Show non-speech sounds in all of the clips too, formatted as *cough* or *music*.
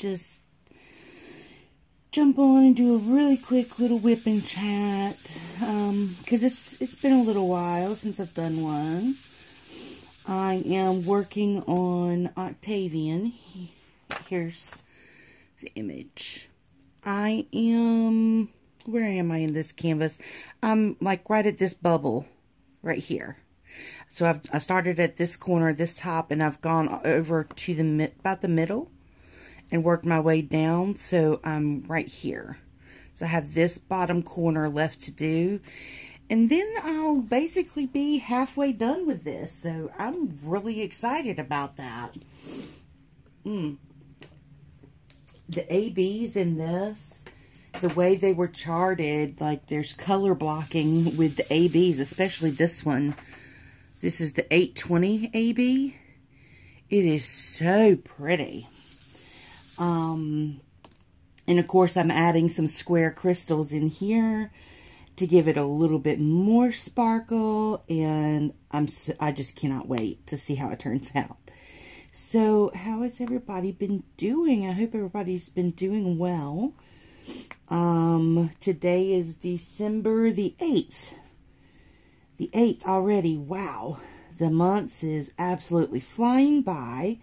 Just jump on and do a really quick little WIP and chat. Um, cause it's, it's been a little while since I've done one. I am working on Octavian. Here's the image. I am, where am I in this canvas? I'm like right at this bubble right here. So I've, I started at this corner, this top, and I've gone over to the about the middle and worked my way down. So I'm right here. So I have this bottom corner left to do. And then I'll basically be halfway done with this. So I'm really excited about that. Mm. The ABs in this, the way they were charted, like there's color blocking with the ABs, especially this one. This is the 820 AB. It is so pretty. Um, and of course, I'm adding some square crystals in here to give it a little bit more sparkle. And I'm so, I just cannot wait to see how it turns *laughs* out. So, how has everybody been doing? I hope everybody's been doing well. Um, today is December the 8th the 8th already. Wow. The month is absolutely flying by.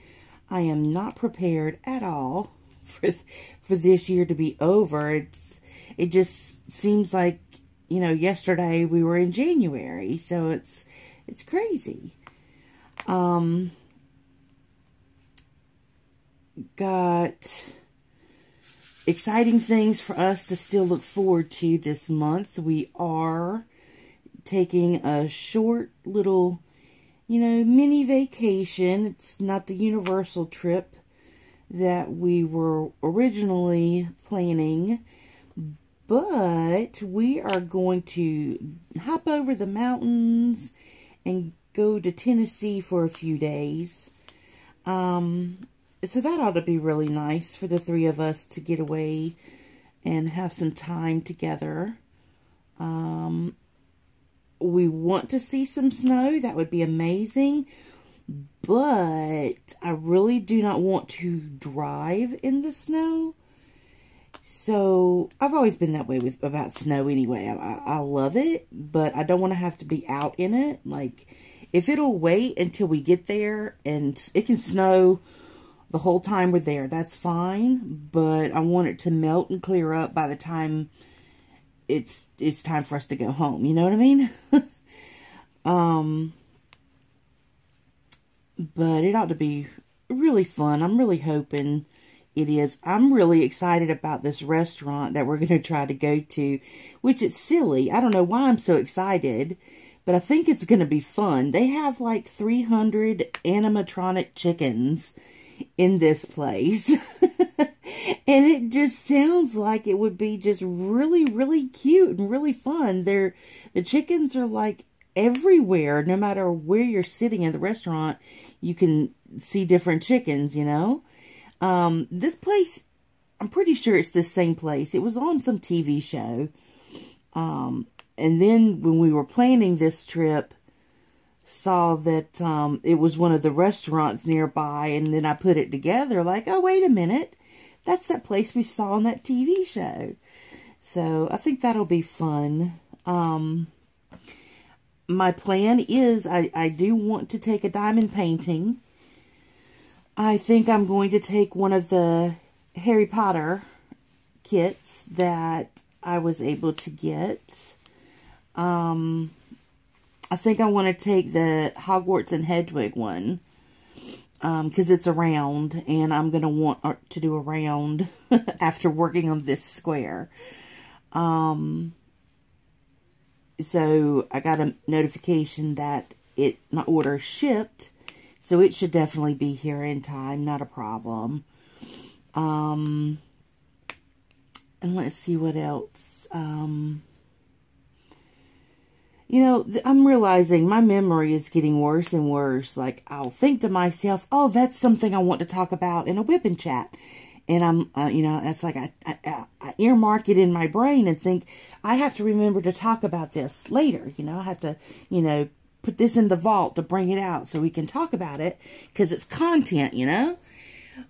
I am not prepared at all for for this year to be over. It's it just seems like, you know, yesterday we were in January, so it's it's crazy. Um got exciting things for us to still look forward to this month. We are taking a short little, you know, mini vacation. It's not the universal trip that we were originally planning, but we are going to hop over the mountains and go to Tennessee for a few days. Um, so that ought to be really nice for the three of us to get away and have some time together. Um, we want to see some snow. That would be amazing. But I really do not want to drive in the snow. So I've always been that way with about snow anyway. I, I love it, but I don't want to have to be out in it. Like if it'll wait until we get there and it can snow the whole time we're there, that's fine. But I want it to melt and clear up by the time it's it's time for us to go home. You know what I mean? *laughs* um, but it ought to be really fun. I'm really hoping it is. I'm really excited about this restaurant that we're *laughs* going to try to go to, which is silly. I don't know why I'm so excited, but I think it's going to be fun. They have like 300 animatronic chickens in this place. *laughs* and it just sounds like it would be just really, really cute and really fun. They're, the chickens are like everywhere, no matter where you're sitting in the restaurant, you can see different chickens, you know. Um, this place, I'm pretty sure it's the same place. It was on some TV show. Um, and then when we were planning this trip, saw that um, it was one of the restaurants nearby, and then I put it together like, oh, wait a minute. That's that place we saw on that TV show. So I think that'll be fun. Um, my plan is I, I do want to take a diamond painting. I think I'm going to take one of the Harry Potter kits that I was able to get. Um, I think I want to take the Hogwarts and Hedwig one. Because um, it's a round. And I'm going to want uh, to do a round *laughs* after working on this square. Um, so I got a notification that it my order shipped. So it should definitely be here in time. Not a problem. Um, and let's see what else. Um, you know, I'm realizing my memory is getting worse and worse. Like, I'll think to myself, oh, that's something I want to talk about in a whipping chat. And I'm, uh, you know, it's like I, I, I earmark it in my brain and think, I have to remember to talk about this later. You know, I have to, you know, put this in the vault to bring it out so we can talk about it because it's content, you know.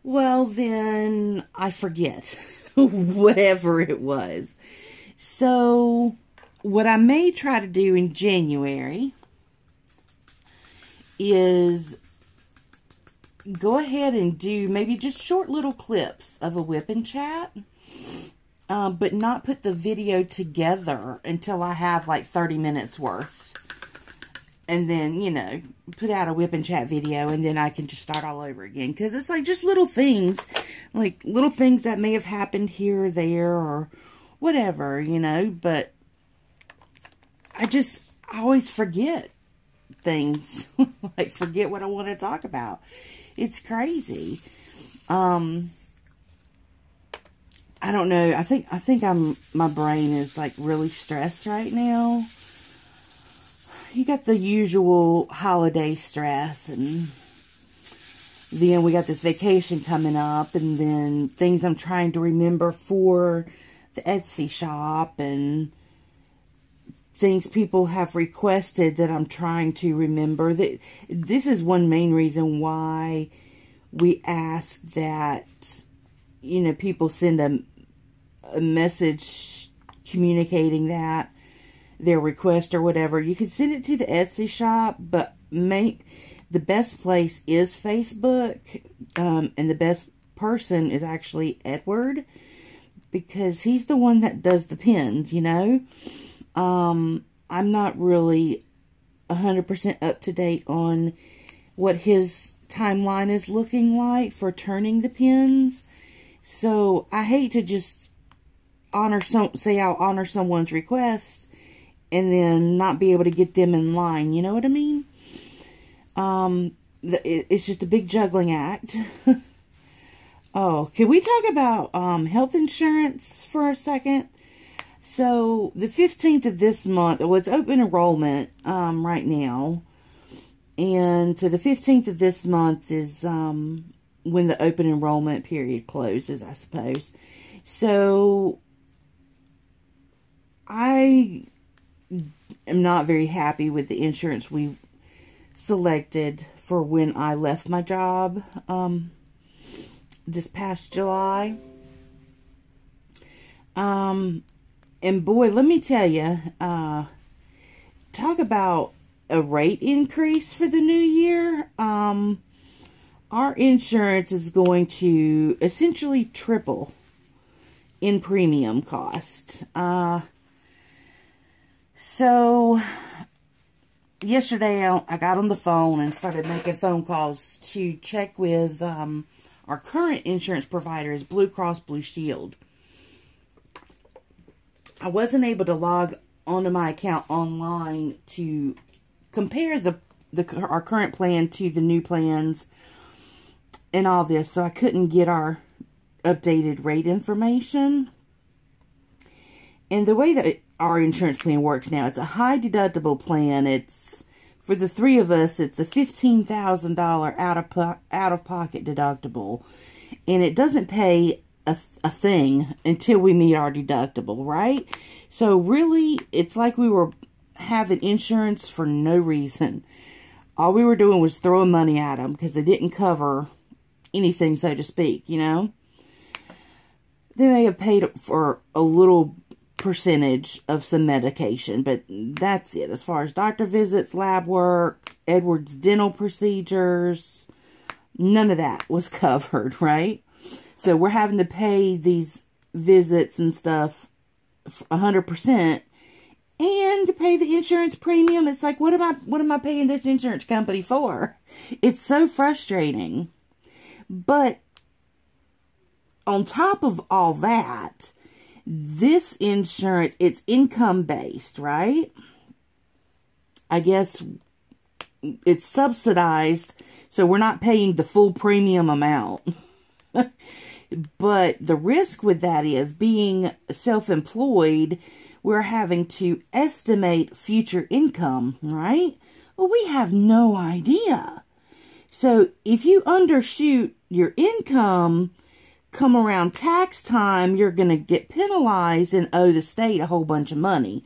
well, then I forget *laughs* whatever it was. So, what I may try to do in January is go ahead and do maybe just short little clips of a WIP and chat. Um, but not put the video together until I have like 30 minutes worth. And then, you know, put out a WIP and chat video and then I can just start all over again. Because it's like just little things, like little things that may have happened here or there or whatever, you know. But I just, I always forget things. *laughs* like forget what I want to talk about. It's crazy. Um, I don't know. I think I think I'm my brain is like really stressed right now. You got the usual holiday stress and then we got this vacation coming up and then things I'm trying to remember for the Etsy shop and things people have requested that I'm trying to remember. That This is one main reason why we ask that, you know, people send a, a message communicating that, their request or whatever. You can send it to the Etsy shop, but make the best place is Facebook, um, and the best person is actually Edward, because he's the one that does the pins, you know? Um, I'm not really 100% up to date on what his timeline is looking like for turning the pins. So I hate to just honor some, say I'll honor someone's request and then not be able to get them in line. You know what I mean? Um, it's just a big juggling act. *laughs* oh, can we talk about um, health insurance for a second? So, the 15th of this month, well, it's open enrollment um, right now. And so the 15th of this month is um, when the open enrollment period closes, I suppose. So, I am not very happy with the insurance we selected for when I left my job um, this past July. Um, and boy, let me tell you, uh, talk about a rate increase for the new year. Um, our insurance is going to essentially triple in premium cost. Uh, so, yesterday I got on the phone and started making phone calls to check with um, our current insurance provider is Blue Cross Blue Shield. I wasn't able to log onto my account online to compare the, the our current plan to the new plans and all this, so I couldn't get our updated rate information. And the way that our insurance plan works now, it's a high deductible plan. It's for the three of us, it's a $15,000 out of out of pocket deductible. And it doesn't pay a, a thing until we meet our deductible, right? So really, it's like we were having insurance for no reason. All we were doing was throwing money at them because they didn't cover anything, so to speak, you know? They may have paid for a little percentage of some medication, but that's it. As far as doctor visits, lab work, Edward's dental procedures, none of that was *laughs* covered, right? So we're having to pay these visits and stuff 100% and to pay the insurance premium. It's like, what am I, what am I paying this insurance company for? It's so frustrating. But on top of all that, this insurance, it's income based, right? I guess it's subsidized, so we're not paying the full premium amount. *laughs* But the risk with that is being self-employed, we're having to estimate future income, right? Well, we have no idea. So if you undershoot your income, come around tax time, you're going to get penalized and owe the state a whole bunch of money.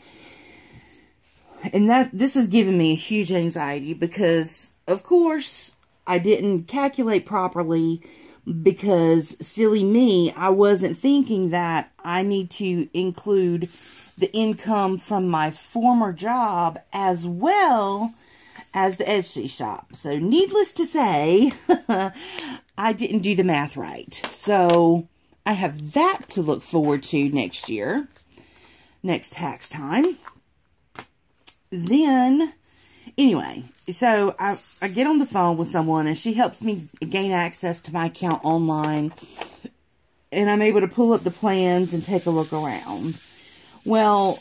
And that this is giving me a huge anxiety because, of course, I didn't calculate properly because silly me, I wasn't thinking that I need to include the income from my former job as well as the Etsy shop. So needless to say, *laughs* I didn't do the math right. So I have that to look forward to next year, next tax time. Then, anyway, so I, I get on the phone with someone and she helps me gain access to my account online. And I'm able to pull up the plans and take a look around. Well,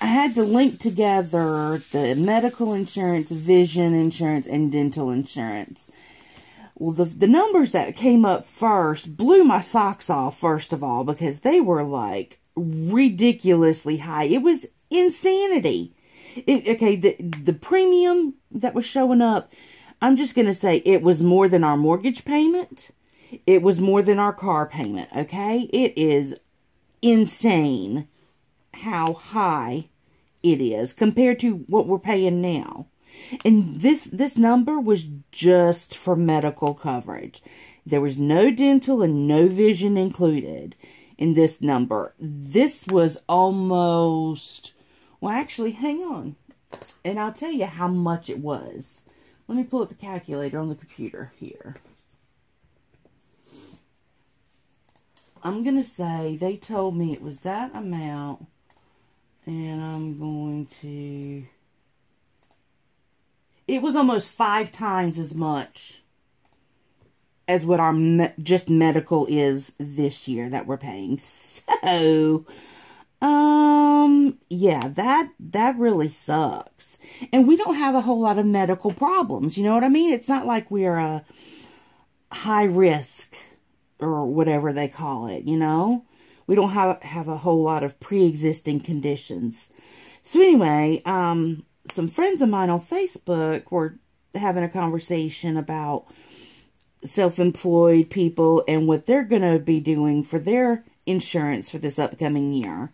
I had to link together the medical insurance, vision insurance, and dental insurance. Well, the, the numbers that came up first blew my socks off, first of all, because they were like ridiculously high. It was insanity. It, okay, the, the premium that was showing up, I'm just going to say it was more than our mortgage payment. It was more than our car payment, okay? It is insane how high it is compared to what we're paying now. And this this number was just for medical coverage. There was no dental and no vision included in this number. This was almost well actually hang on. And I'll tell you how much it was. Let me pull up the calculator on the computer here. I'm going to say they told me it was that amount and I'm going to... It was almost five times as much as what our me just medical is this year that we're paying. *laughs* So, um, yeah, that, that really sucks. And we don't have a whole lot of medical problems. You know what I mean? It's not like we're a high risk or whatever they call it, you know? we don't have, have a whole lot of pre-existing conditions. So anyway, um, some friends of mine on Facebook were having a conversation about self-employed people and what they're going to be doing for their insurance for this upcoming year.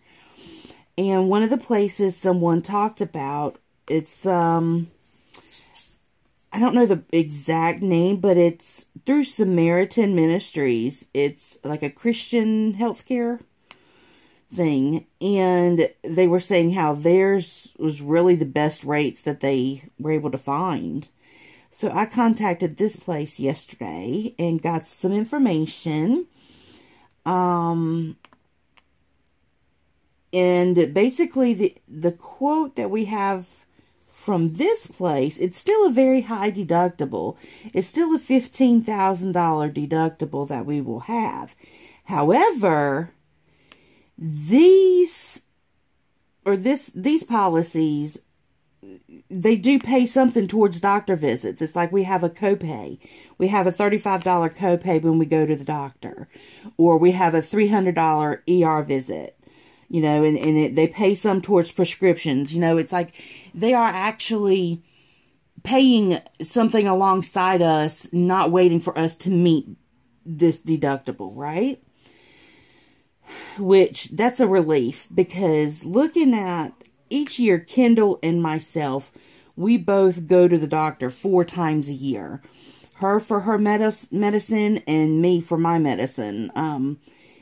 And one of the places someone talked about, it's, um, I don't know the exact name, but it's through Samaritan Ministries. It's like a Christian healthcare thing. And they were saying how theirs was really the best rates that they were able to find. So I contacted this place yesterday and got some information. Um, and basically the, the quote that we have from this place, it's still a very high deductible. It's still a $15,000 deductible that we will have. However, these or this these policies they do pay something towards doctor visits. It's like we have a copay. We have a $35 copay when we go to the doctor. Or we have a $300 ER visit you know, and, and it, they pay some towards prescriptions. You know, it's like they are actually paying something alongside us, not waiting for us to meet this deductible, right? Which, that's a relief because looking at each year, Kendall and myself, we both go to the doctor four times a year. Her for her medicine and me for my medicine. Um,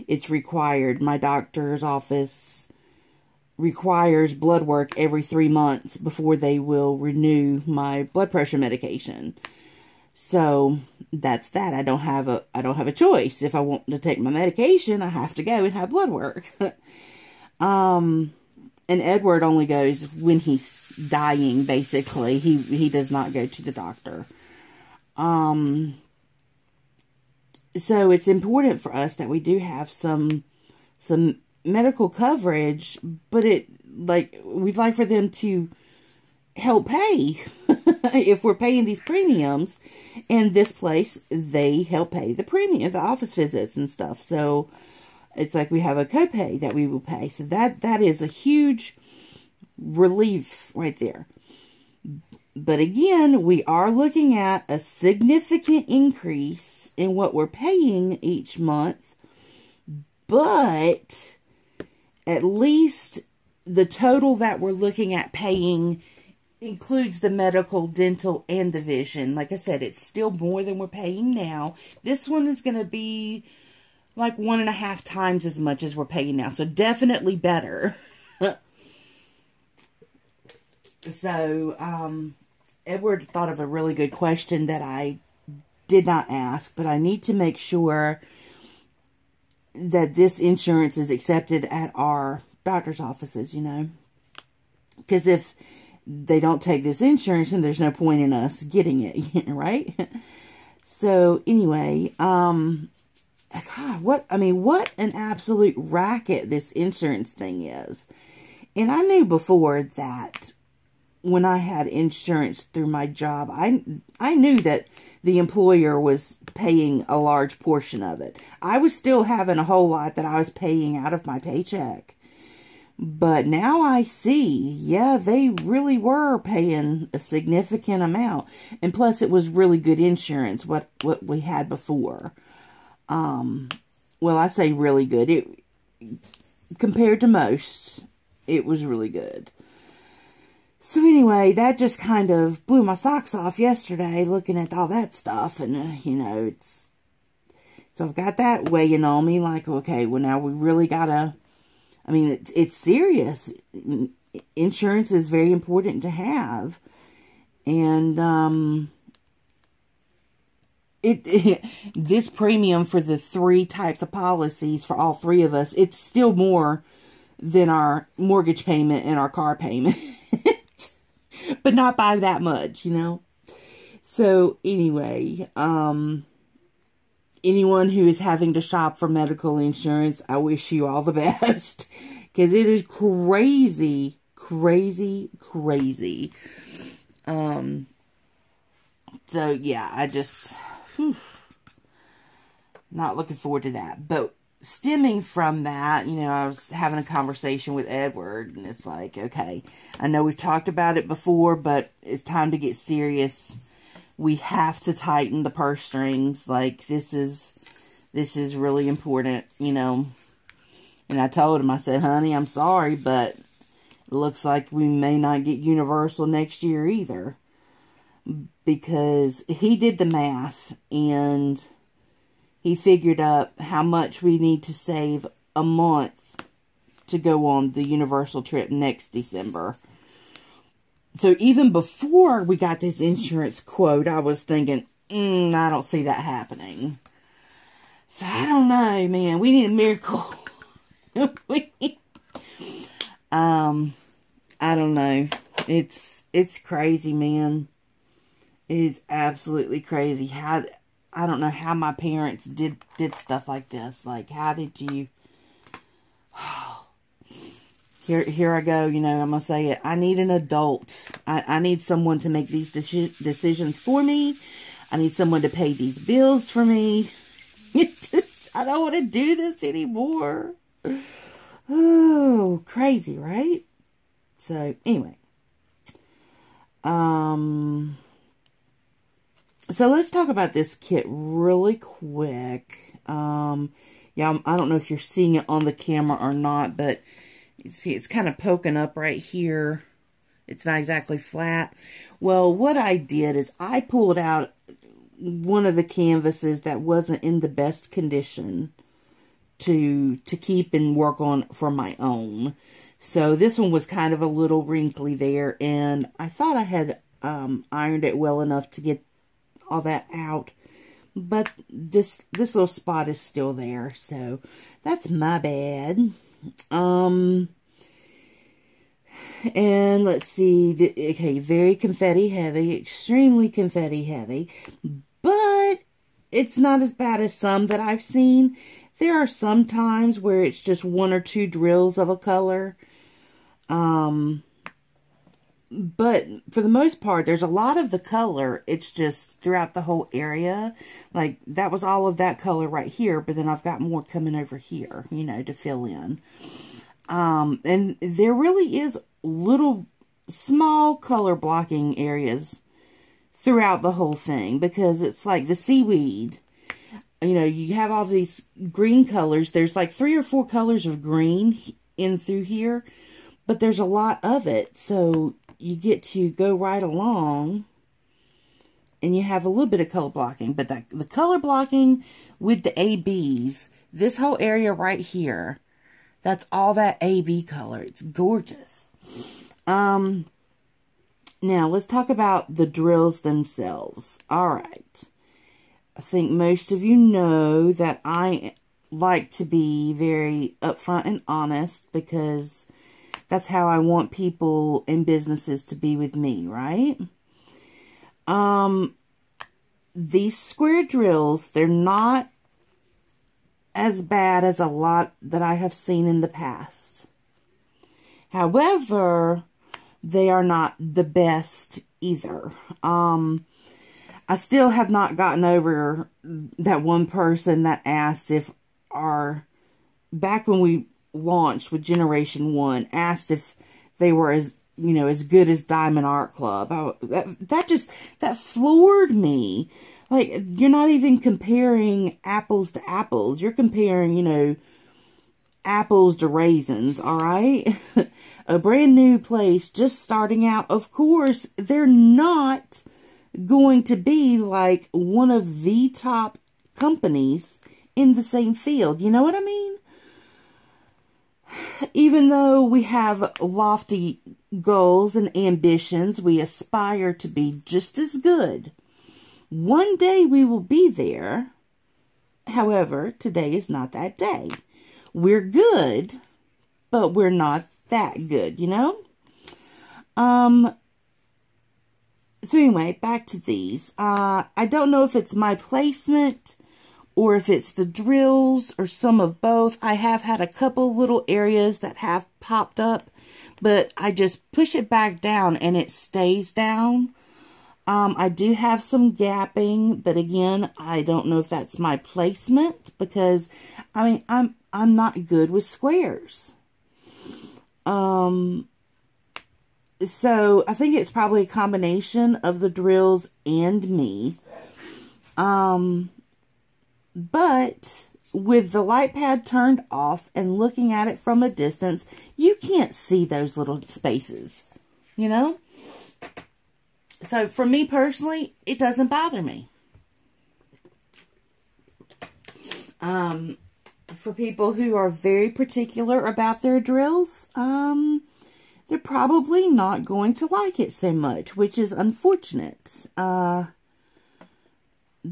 it's required. My doctor's office requires blood work every three months before they will renew my blood pressure medication. So that's that. I don't have a I don't have a choice. If I want to take my medication, I have to go and have blood work. *laughs* um and Edward only goes when he's dying basically. He he does not go to the doctor. Um so it's important for us that we do have some some medical coverage, but it like we'd like for them to help pay *laughs* if we're paying these premiums. And this place, they help pay the premium, the office visits and stuff. So it's like we have a copay that we will pay. So that that is a huge relief right there. But again, we are looking at a significant increase in what we're paying each month, but at least the total that we're looking at paying includes the medical, dental, and the vision. Like I said, it's still more than we're paying now. This one is going to be like one and a half times as much as we're paying now. So definitely better. *laughs* so, um, Edward thought of a really good question that I did not ask, but I need to make sure that this insurance is accepted at our doctor's offices, you know. Because if they don't take this insurance, then there's no point in us getting it, *laughs* right? so, anyway, um, God, what, I mean, what an absolute racket this insurance thing is. And I knew before that when I had insurance through my job, I, I knew that the employer was paying a large portion of it. I was still having a whole lot that I was paying out of my paycheck. But now I see, yeah, they really were paying a significant amount. And plus it was really good insurance, what, what we had before. Um, well, I say really good. It compared to most, it was really good. So anyway, that just kind of blew my socks off yesterday looking at all that stuff. And, uh, you know, it's... So I've got that weighing on me like, okay, well now we really gotta... I mean, it's, it's serious. Insurance is very important to have. And, um it, it, *laughs* this premium for the three types of policies for all three of us, it's still more than our mortgage payment and our car payment. *laughs* *laughs* but not by that much, you know. So anyway, um anyone who is having to shop for medical insurance, I wish you all the *laughs* best cuz it is crazy, crazy, crazy. Um so yeah, I just whew, not looking forward to that. But stemming from that, you know, I was having a conversation with Edward, and it's like, okay, I know we've talked about it before, but it's time to get serious. We have to tighten the purse strings. Like, this is, this is really important, you know. And I told him, I said, honey, I'm sorry, but it looks like we may not get Universal next year either because he did the math and he figured up how much we need to save a month to go on the Universal trip next December. So even before we got this insurance quote, I was thinking, mm, I don't see that happening. So I don't know, man. We need a miracle. *laughs* um, I don't know. It's it's crazy, man. It is absolutely crazy. How I don't know how my parents did did stuff like this. Like, how did you? *sighs* here, here I go. You know, I'm gonna say it. I need an adult. I, I need someone to make these deci decisions for me. I need someone to pay these bills for me. Just, *laughs* I don't want to do this anymore. Oh, crazy, right? So, anyway. Um so let's talk about this kit really quick. Um, yeah, I don't know if you're seeing it on the camera or not, but you see it's kind of poking up right here. It's not exactly flat. Well, what I did is I pulled out one of the canvases that wasn't in the best condition to to keep and work on for my own. So this one was kind of a little wrinkly there, and I thought I had um, ironed it well enough to get all that out. But this this little spot is still there, so that's my bad. Um, and let's see, okay, very confetti heavy, extremely confetti heavy, but it's not as bad as some that I've seen. There are some times where it's just one or two drills of a color. Um, but for the most part, there's a lot of the color. It's just throughout the whole area. Like, that was all of that color right here, but then I've got more coming over here, you know, to fill in. Um, and there really is little, small color blocking areas throughout the whole thing because it's like the seaweed. You know, you have all these green colors. There's like three or four colors of green in through here, but there's a lot of it. So you get to go right along and you have a little bit of color blocking. But that, the color blocking with the ABs, this whole area right here, that's all that AB color. It's gorgeous. Um, now, let's talk about the drills themselves. All right. I think most of you know that I like to be very upfront and honest because that's how I want people and businesses to be with me, right? Um, these square drills, they're not as bad as a lot that I have seen in the past. However, they are not the best either. Um, I still have not gotten over that one person that asked if our, back when we launched with Generation 1, asked if they were as, you know, as good as Diamond Art Club. I, that, that just, that floored me. Like, you're not even comparing apples to apples. You're comparing, you know, apples to raisins, all right? *laughs* a brand new place just starting out. Of course, they're not going to be like one of the top companies in the same field. You know what I mean? Even though we have lofty goals and ambitions, we aspire to be just as good. One day we will be there. However, today is not that day. We're good, but we're not that good, you know? Um, so anyway, back to these. Uh, I don't know if it's my placement or if it's the drills or some of both. I have had a couple little areas that have popped up, but I just push it back down and it stays down. Um, I do have some gapping, but again, I don't know if that's my placement because, I mean, I'm, I'm not good with squares. Um, so I think it's probably a combination of the drills and me. Um, but with the light pad turned off and looking at it from a distance, you can't see those little spaces, you know? So for me personally, it doesn't bother me. Um, for people who are very particular about their drills, um, they're probably not going to like it so much, which is unfortunate. Uh,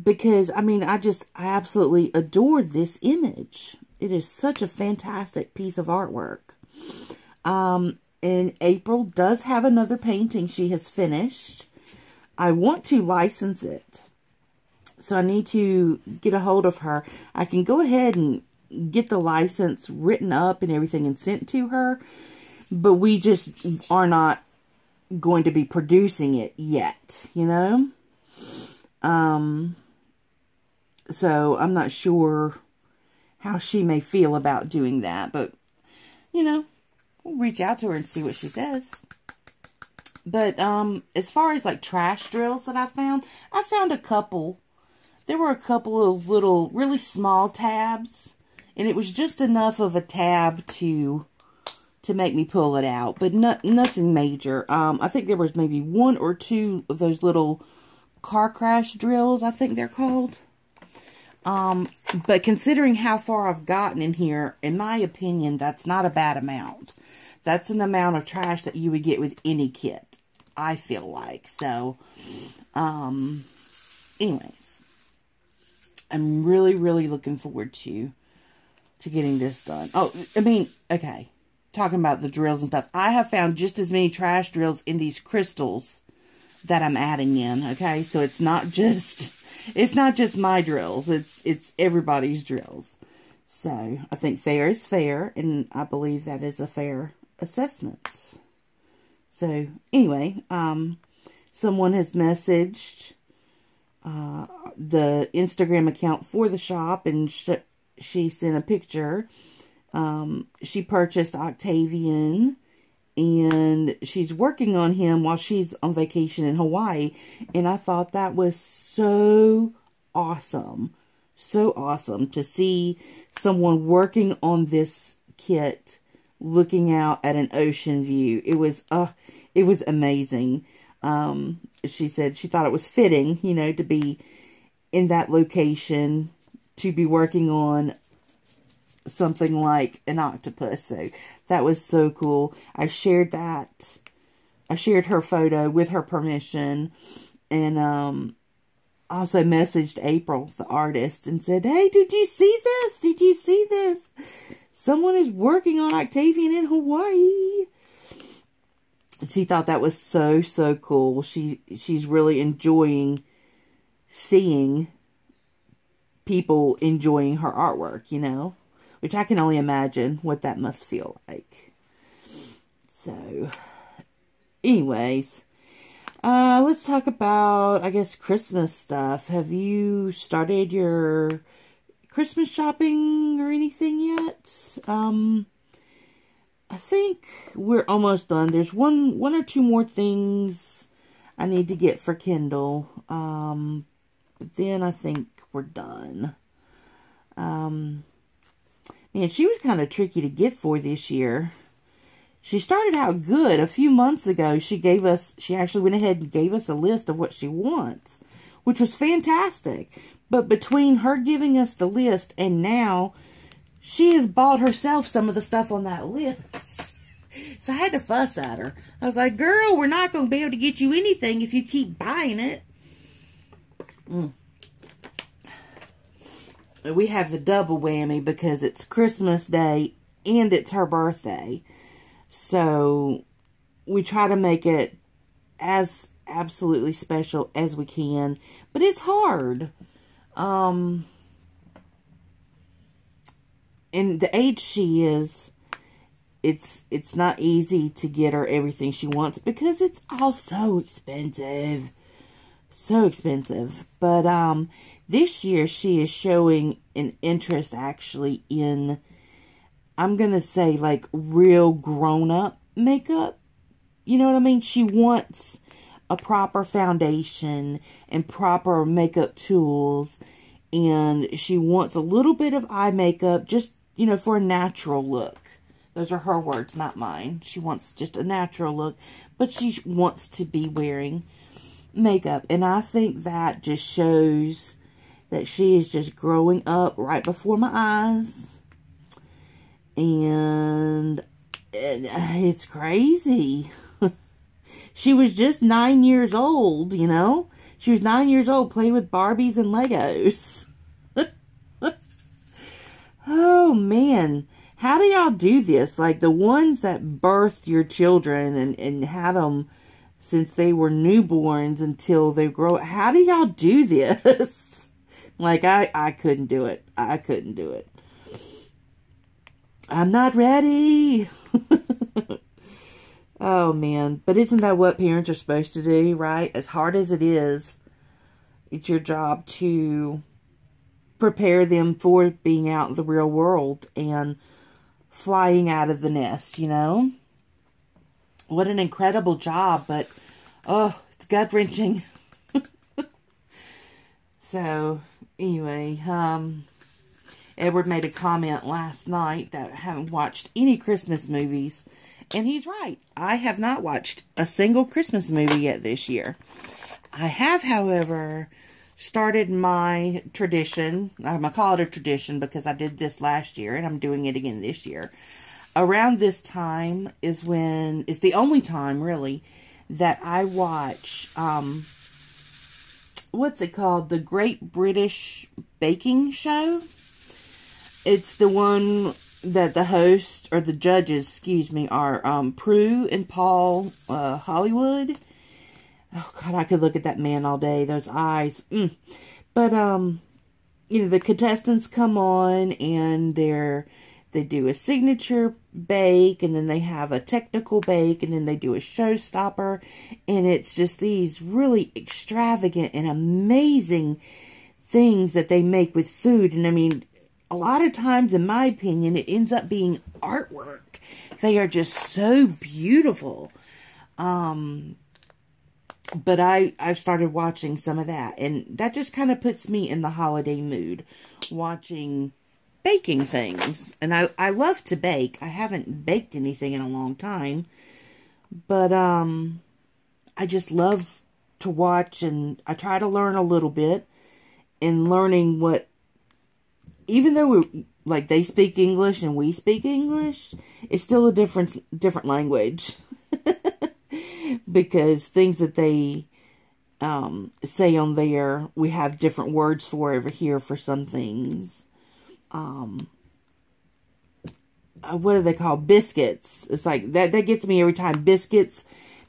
because, I mean, I just, I absolutely adored this image. It is such a fantastic piece of artwork. Um, and April does have another painting she has finished. I want to license it. So I need to get a hold of her. I can go ahead and get the license written up and everything and sent to her. But we just are not going to be producing it yet, you know? Um, so I'm not sure how she may feel about doing that. But, you know, we'll reach out to her and see what she says. But um, as far as like trash drills that I found, I found a couple. There were a couple of little, really small tabs and it was just enough of a tab to to make me pull it out, but not, nothing major. Um, I think there was maybe one or two of those little car crash drills, I think they're called. Um, but considering how far I've gotten in here, in my opinion, that's not a bad amount. That's an amount of trash that you would get with any kit, I feel like. So, um, anyways, I'm really, really looking forward to to getting this done. Oh, I mean, okay. Talking about the drills and stuff. I have found just as many trash drills in these crystals that I'm adding in, okay? So it's not *laughs* just it's not just my drills. It's it's everybody's drills. So, I think fair is fair and I believe that is a fair assessment. So, anyway, um someone has messaged uh, the Instagram account for the shop and she sent a picture. Um, she purchased Octavian and she's working on him while she's on vacation in Hawaii. And I thought that was so awesome. So awesome to see someone working on this kit looking out at an ocean view. It was, uh, it was amazing. Um, she said she thought it was fitting, you know, to be in that location to be working on something like an octopus. So that was so cool. I shared that. I shared her photo with her permission and um also messaged April, the artist, and said, Hey, did you see this? Did you see this? Someone is working on Octavian in Hawaii. She thought that was so, so cool. She She's really enjoying seeing people enjoying her artwork, you know? Which I can only imagine what that must feel like. So, anyways, uh, let's talk about, I guess, Christmas stuff. Have you started your Christmas shopping or anything yet? Um, I think we're almost done. There's one, one or two more things I need to get for Kendall. Um, but then I think we're done. Um, man, she was kind of tricky to get for this year. She started out good. A few months ago, she gave us, she actually went ahead and gave us a list of what she wants, which was fantastic. But between her giving us the list and now, she has bought herself some of the stuff on that list. *laughs* So I had to fuss at her. I was like, girl, we're not going to be able to get you anything if you keep buying it. Mm. We have the double whammy because it's Christmas Day and it's her birthday. So we try to make it as absolutely special as we can. But it's hard. Um, and the age she is, it's it's not easy to get her everything she wants because it's all so expensive. So expensive. But um this year she is showing an interest actually in I'm going to say like real grown up makeup. You know what I mean? She wants a proper foundation and proper makeup tools. And she wants a little bit of eye makeup just, you know, for a natural look. Those are her words, not mine. She wants just a natural look. But she wants to be wearing makeup. And I think that just shows that she is just growing up right before my eyes and uh, it's crazy. *laughs* she was just nine years old, you know? She was nine years old playing with Barbies and Legos. *laughs* oh, man. How do y'all do this? Like, the ones that birthed your children and, and had them since they were newborns until they grow. How do y'all do this? *laughs* like, I, I couldn't do it. I couldn't do it. I'm not ready. *laughs* oh, man. But isn't that what parents are supposed to do, right? As hard as it is, it's your job to prepare them for being out in the real world and flying out of the nest, you know? What an incredible job, but, oh, it's gut-wrenching. *laughs* so, anyway, um... Edward made a comment last night that I haven't watched any Christmas movies. And he's right. I have not watched a single Christmas movie yet this year. I have, however, started my tradition. I'm going to call it a tradition because I did this last year and I'm doing it again this year. Around this time is when, it's the only time really, that I watch, um, what's it called? The Great British Baking Show. It's the one that the host, or the judges, excuse me, are um, Prue and Paul uh, Hollywood. Oh, God, I could look at that man all day. Those eyes. Mm. But, um, you know, the contestants come on and they're, they do a signature bake and then they have a technical bake and then they do a showstopper. And it's just these really extravagant and amazing things that they make with food. And I mean, a lot of times, in my opinion, it ends up being artwork. They are just so beautiful. Um, but I, I've started watching some of that. And that just kind of puts me in the holiday mood. Watching baking things. And I, I love to bake. I haven't baked anything in a long time. But, um, I just love to watch and I try to learn a little bit in learning what, even though we, like they speak English and we speak English, it's still a different, different language. *laughs* because things that they um, say on there, we have different words for over here for some things. Um, uh, what do they call biscuits? It's like that. That gets me every time. Biscuits,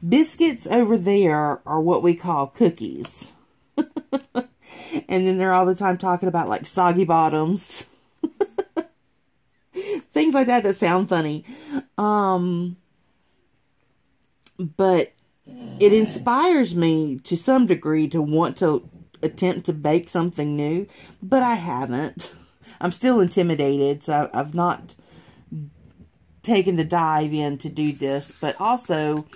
biscuits over there are what we call cookies. *laughs* and then they're all the time talking about like soggy bottoms, *laughs* things like that that sound funny. Um, but it inspires me to some degree to want to attempt to bake something new, but I haven't. *laughs* I'm still intimidated, so I've not taken the dive in to do this, but also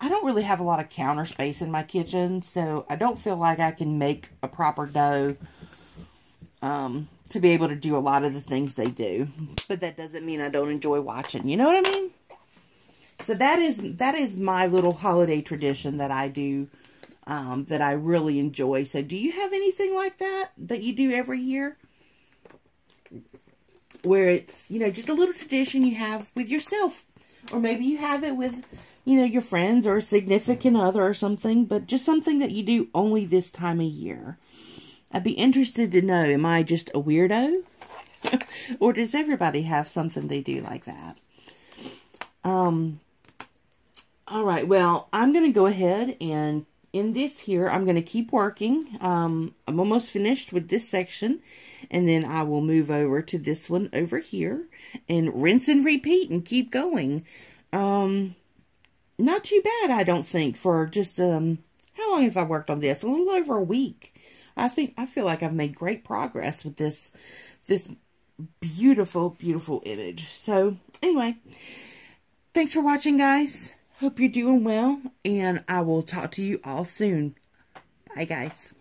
I don't really have a lot of counter space in my kitchen, so I don't feel like I can make a proper dough um, to be able to do a lot of the things they do. But that doesn't mean I don't enjoy watching, you know what I mean? So that is that is my little holiday tradition that I do um, that I really enjoy. So do you have anything like that that you do every year? Where it's, you know, just a little tradition you have with yourself. Or maybe you have it with, you know, your friends or significant other or something. But just something that you do only this time of year. I'd be interested to know, am I just a weirdo? *laughs* or does everybody have something they do like that? Um, all right, well, I'm going to go ahead and in this here, I'm going to keep working. Um, I'm almost finished with this section, and then I will move over to this one over here and rinse and repeat and keep going. Um, not too bad, I don't think, for just, um, how long have I worked on this? A little over a week. I think, I feel like I've made great progress with this, this beautiful, beautiful image. So, anyway, thanks for watching, guys. Hope you're doing well, and I will talk to you all soon. Bye, guys.